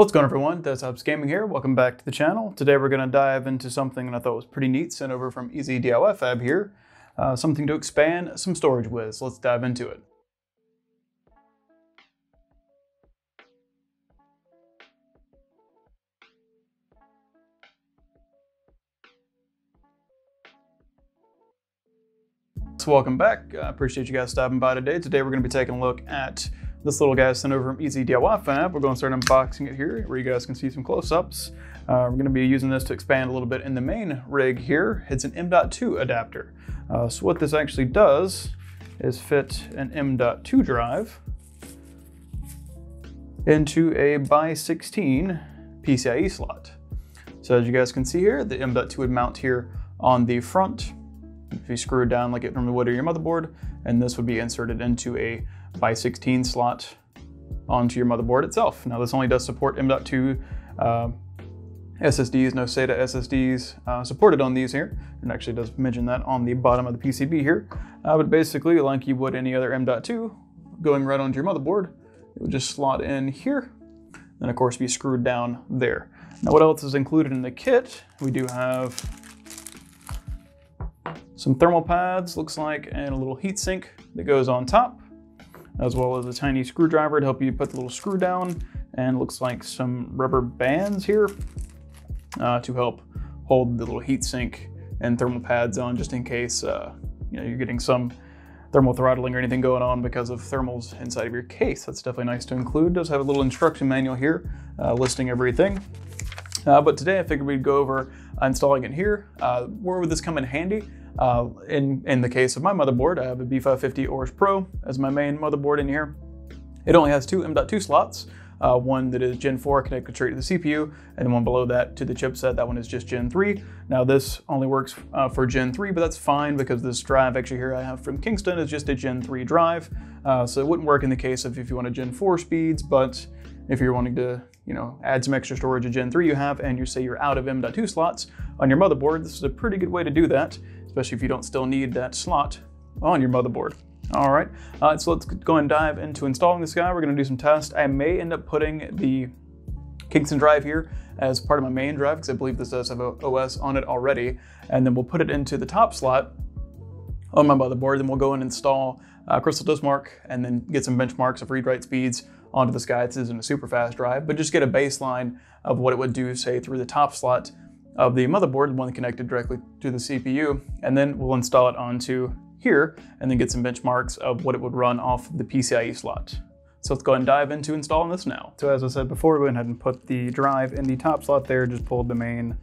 What's going on everyone, Desktop's Gaming here, welcome back to the channel. Today we're going to dive into something that I thought was pretty neat sent over from EZDIY here. Uh, something to expand some storage with, let's dive into it. So welcome back, I appreciate you guys stopping by today. Today we're going to be taking a look at this little guy sent over from EZDIYFAB. We're going to start unboxing it here where you guys can see some close-ups. Uh, we're going to be using this to expand a little bit in the main rig here. It's an M.2 adapter. Uh, so what this actually does is fit an M.2 drive into a by 16 PCIe slot. So as you guys can see here, the M.2 would mount here on the front if you screw it down like it normally would of your motherboard, and this would be inserted into a by 16 slot onto your motherboard itself. Now this only does support M.2 uh, SSDs, no SATA SSDs uh, supported on these here. It actually does mention that on the bottom of the PCB here. Uh, but basically, like you would any other M.2, going right onto your motherboard, it would just slot in here, and of course be screwed down there. Now what else is included in the kit? We do have some thermal pads, looks like, and a little heatsink that goes on top as well as a tiny screwdriver to help you put the little screw down, and looks like some rubber bands here uh, to help hold the little heatsink and thermal pads on just in case uh, you know, you're getting some thermal throttling or anything going on because of thermals inside of your case. That's definitely nice to include. Does have a little instruction manual here uh, listing everything. Uh, but today I figured we'd go over installing it here. Uh, where would this come in handy? Uh, in, in the case of my motherboard, I have a B550 Aorus Pro as my main motherboard in here. It only has two M.2 slots, uh, one that is Gen 4 connected straight to the CPU, and then one below that to the chipset. That one is just Gen 3. Now this only works uh, for Gen 3, but that's fine because this drive actually here I have from Kingston is just a Gen 3 drive. Uh, so it wouldn't work in the case of if you want a Gen 4 speeds, but if you're wanting to you know, add some extra storage to Gen 3 you have and you say you're out of M.2 slots on your motherboard, this is a pretty good way to do that especially if you don't still need that slot on your motherboard. All right, uh, so let's go and dive into installing this guy. We're gonna do some tests. I may end up putting the Kingston drive here as part of my main drive because I believe this does have OS on it already. And then we'll put it into the top slot on my motherboard. Then we'll go and install uh, Crystal Disk Mark and then get some benchmarks of read-write speeds onto this guy. This isn't a super fast drive, but just get a baseline of what it would do, say, through the top slot of the motherboard, the one connected directly to the CPU, and then we'll install it onto here and then get some benchmarks of what it would run off the PCIe slot. So let's go ahead and dive into installing this now. So as I said before, we went ahead and put the drive in the top slot there, just pulled the main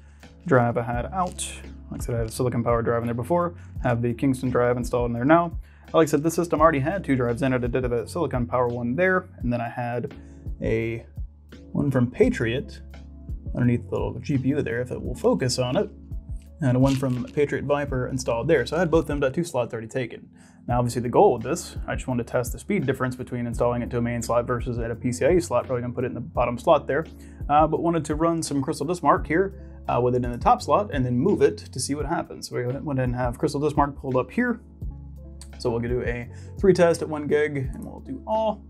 drive I had out. Like I said, I had a silicon power drive in there before, have the Kingston drive installed in there now. Like I said, this system already had two drives in it. I did have a silicon power one there, and then I had a one from Patriot underneath the little GPU there if it will focus on it. And one from Patriot Viper installed there. So I had both M.2 slots already taken. Now obviously the goal with this, I just wanted to test the speed difference between installing it to a main slot versus at a PCIe slot. Probably gonna put it in the bottom slot there. Uh, but wanted to run some Crystal Disk Mark here uh, with it in the top slot and then move it to see what happens. So we went and have Crystal Disk Mark pulled up here. So we'll do a three test at one gig and we'll do all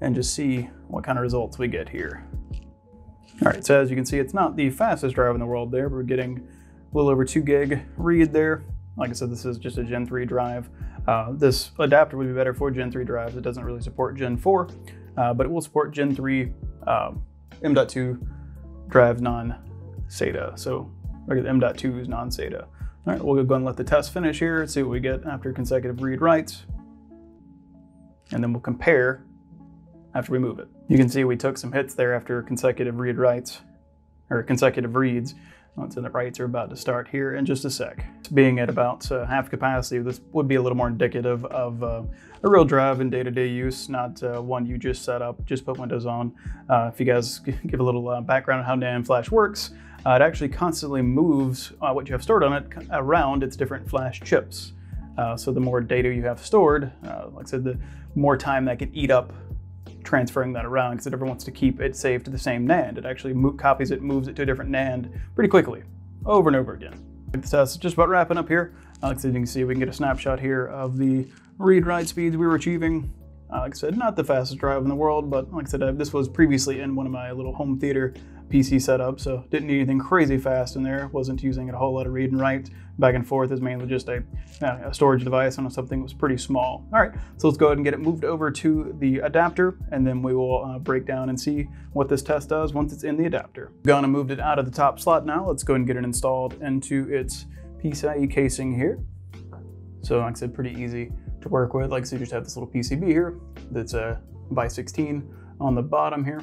and just see what kind of results we get here. All right, so as you can see, it's not the fastest drive in the world there. We're getting a little over two gig read there. Like I said, this is just a Gen 3 drive. Uh, this adapter would be better for Gen 3 drives. It doesn't really support Gen 4, uh, but it will support Gen 3 uh, M.2 drives non-SATA. So look at M.2 is non-SATA. All right, we'll go and let the test finish here, see what we get after consecutive read writes. And then we'll compare after we move it. You can see we took some hits there after consecutive read writes, or consecutive reads. Once the writes are about to start here in just a sec. Being at about uh, half capacity, this would be a little more indicative of uh, a real drive in day-to-day -day use, not uh, one you just set up, just put Windows on. Uh, if you guys give a little uh, background on how NAND flash works, uh, it actually constantly moves what you have stored on it around its different flash chips. so the more data you have stored, like I said, the more time that can eat up transferring that around because it never wants to keep it saved to the same NAND. It actually copies it, moves it to a different NAND pretty quickly, over and over again. Is just about wrapping up here. Uh, as you can see, we can get a snapshot here of the read-write speeds we were achieving. Uh, like I said, not the fastest drive in the world, but like I said, uh, this was previously in one of my little home theater PC setup, so didn't need anything crazy fast in there. Wasn't using it a whole lot of read and write back and forth. It's mainly just a, a storage device on something that was pretty small. All right, so let's go ahead and get it moved over to the adapter, and then we will uh, break down and see what this test does once it's in the adapter. Gonna moved it out of the top slot now. Let's go ahead and get it installed into its PCIe casing here. So like I said, pretty easy to work with. Like so you just have this little PCB here that's a by 16 on the bottom here.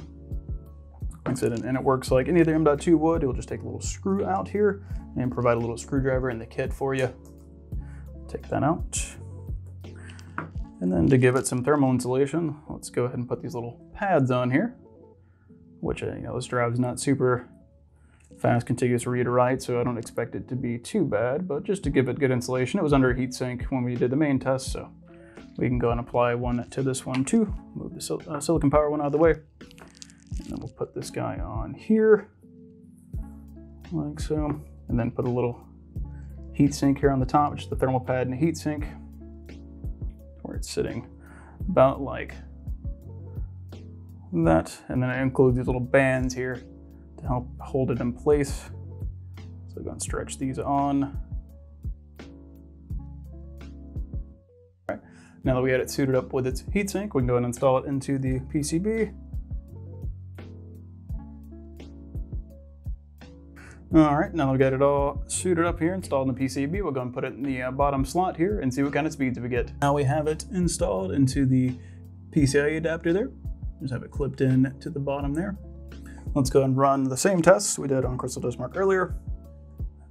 And it works like any other M.2 would. It'll just take a little screw out here and provide a little screwdriver in the kit for you. Take that out. And then to give it some thermal insulation, let's go ahead and put these little pads on here, which, uh, you know, this drive is not super fast contiguous read write, so I don't expect it to be too bad, but just to give it good insulation, it was under a heatsink when we did the main test, so we can go and apply one to this one too. Move the sil uh, silicon power one out of the way. And then we'll put this guy on here, like so. And then put a little heatsink here on the top, which is the thermal pad and the heatsink, where it's sitting about like that. And then I include these little bands here help hold it in place. So go and stretch these on. All right. Now that we had it suited up with its heatsink, we can go and install it into the PCB. All right, now that we got it all suited up here, installed in the PCB, we'll go and put it in the uh, bottom slot here and see what kind of speeds we get. Now we have it installed into the PCIe adapter there. Just have it clipped in to the bottom there. Let's go and run the same tests we did on Crystal Disk Mark earlier.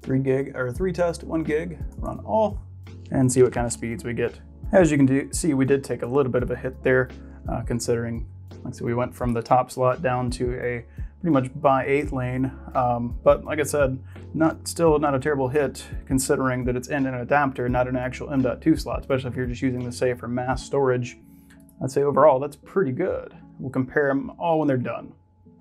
Three gig, or three test, one gig, run all, and see what kind of speeds we get. As you can do, see, we did take a little bit of a hit there, uh, considering, like so we went from the top slot down to a pretty much by eight lane. Um, but like I said, not still not a terrible hit considering that it's in an adapter, not an actual M.2 slot, especially if you're just using the say for mass storage. I'd say overall, that's pretty good. We'll compare them all when they're done.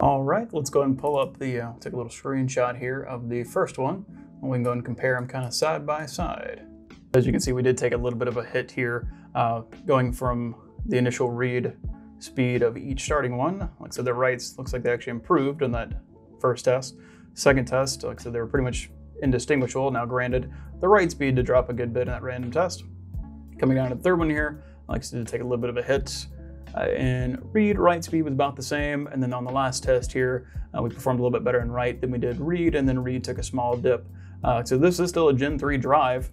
All right, let's go ahead and pull up the, uh, take a little screenshot here of the first one, and we can go and compare them kind of side by side. As you can see, we did take a little bit of a hit here, uh, going from the initial read speed of each starting one. Like I said, the writes looks like they actually improved on that first test. Second test, like I said, they were pretty much indistinguishable. Now, granted, the write speed did drop a good bit in that random test. Coming down to the third one here, like I said, to take a little bit of a hit. Uh, and read write speed was about the same. And then on the last test here, uh, we performed a little bit better in write than we did read, and then read took a small dip. Uh, so this is still a Gen 3 drive.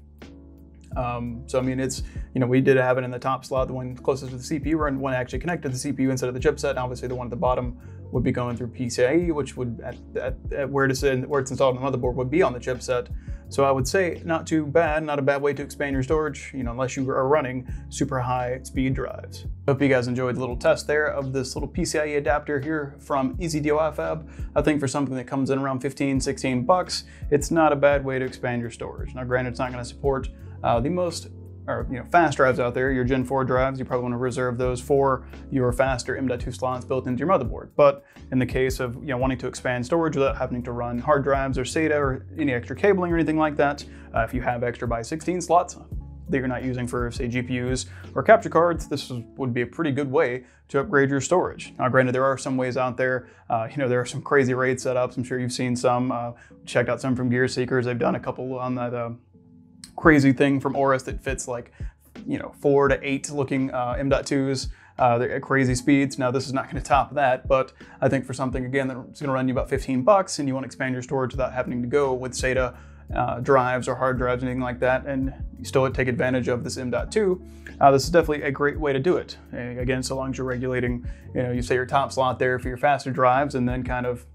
Um, so I mean, it's you know we did have it in the top slot, the one closest to the CPU, and one actually connected to the CPU instead of the chipset. And obviously, the one at the bottom would be going through PCIe, which would at, at, at where it's in, where it's installed on the motherboard would be on the chipset. So I would say not too bad, not a bad way to expand your storage, you know, unless you are running super high speed drives. Hope you guys enjoyed the little test there of this little PCIe adapter here from EZDIY I think for something that comes in around 15, 16 bucks, it's not a bad way to expand your storage. Now granted, it's not gonna support uh, the most or you know fast drives out there, your Gen 4 drives, you probably want to reserve those for your faster M.2 slots built into your motherboard. But in the case of you know wanting to expand storage without having to run hard drives or SATA or any extra cabling or anything like that, uh, if you have extra by 16 slots that you're not using for say GPUs or capture cards, this would be a pretty good way to upgrade your storage. Now granted, there are some ways out there, uh, you know, there are some crazy RAID setups. I'm sure you've seen some, uh, checked out some from Gear Seekers. They've done a couple on that uh, crazy thing from Aorus that fits like, you know, four to eight looking uh, M.2s. Uh, they're at crazy speeds. Now this is not going to top that, but I think for something again that's going to run you about 15 bucks, and you want to expand your storage without having to go with SATA uh, drives or hard drives, anything like that, and you still take advantage of this M.2, uh, this is definitely a great way to do it. Again, so long as you're regulating, you know, you say your top slot there for your faster drives, and then kind of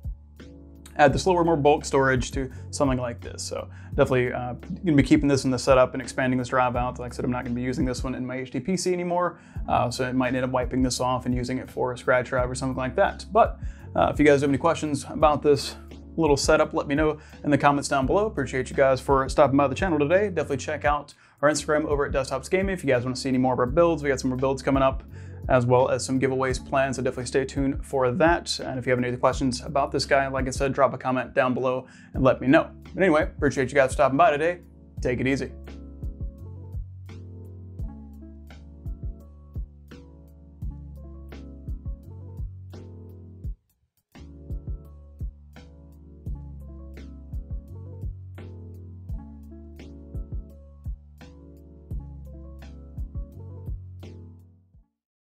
add the slower, more bulk storage to something like this. So definitely uh, gonna be keeping this in the setup and expanding this drive out. Like I said, I'm not gonna be using this one in my HTPC anymore, uh, so it might end up wiping this off and using it for a scratch drive or something like that. But uh, if you guys have any questions about this little setup, let me know in the comments down below. Appreciate you guys for stopping by the channel today. Definitely check out our Instagram over at Desktops Gaming if you guys want to see any more of our builds. We got some more builds coming up as well as some giveaways planned. So definitely stay tuned for that. And if you have any other questions about this guy, like I said, drop a comment down below and let me know. But anyway, appreciate you guys stopping by today. Take it easy.